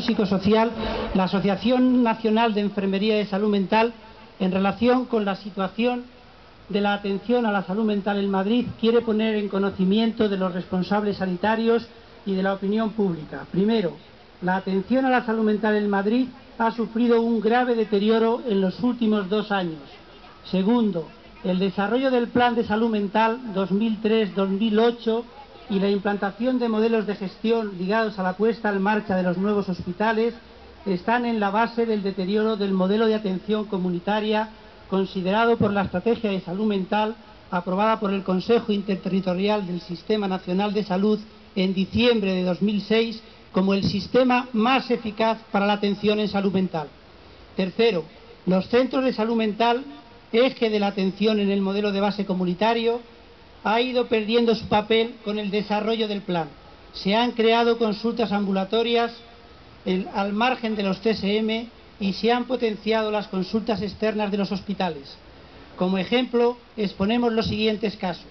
psicosocial, la Asociación Nacional de Enfermería de Salud Mental, en relación con la situación de la atención a la salud mental en Madrid, quiere poner en conocimiento de los responsables sanitarios y de la opinión pública. Primero, la atención a la salud mental en Madrid ha sufrido un grave deterioro en los últimos dos años. Segundo, el desarrollo del Plan de Salud Mental 2003-2008 y la implantación de modelos de gestión ligados a la puesta en marcha de los nuevos hospitales están en la base del deterioro del modelo de atención comunitaria considerado por la Estrategia de Salud Mental aprobada por el Consejo Interterritorial del Sistema Nacional de Salud en diciembre de 2006 como el sistema más eficaz para la atención en salud mental. Tercero, los centros de salud mental, eje de la atención en el modelo de base comunitario, ha ido perdiendo su papel con el desarrollo del plan. Se han creado consultas ambulatorias al margen de los TSM y se han potenciado las consultas externas de los hospitales. Como ejemplo, exponemos los siguientes casos.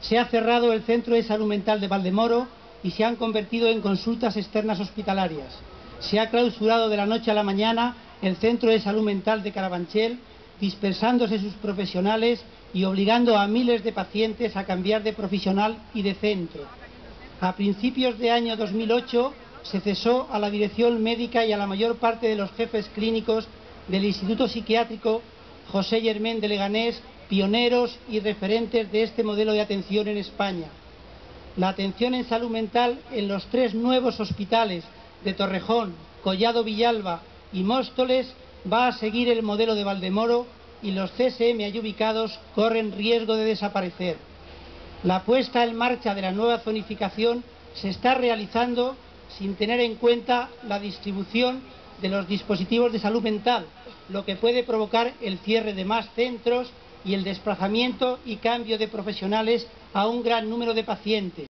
Se ha cerrado el Centro de Salud Mental de Valdemoro y se han convertido en consultas externas hospitalarias. Se ha clausurado de la noche a la mañana el Centro de Salud Mental de Carabanchel, dispersándose sus profesionales y obligando a miles de pacientes a cambiar de profesional y de centro. A principios de año 2008 se cesó a la dirección médica y a la mayor parte de los jefes clínicos del Instituto Psiquiátrico José Germán de Leganés, pioneros y referentes de este modelo de atención en España. La atención en salud mental en los tres nuevos hospitales de Torrejón, Collado Villalba y Móstoles va a seguir el modelo de Valdemoro y los CSM allí ubicados corren riesgo de desaparecer. La puesta en marcha de la nueva zonificación se está realizando sin tener en cuenta la distribución de los dispositivos de salud mental, lo que puede provocar el cierre de más centros y el desplazamiento y cambio de profesionales a un gran número de pacientes.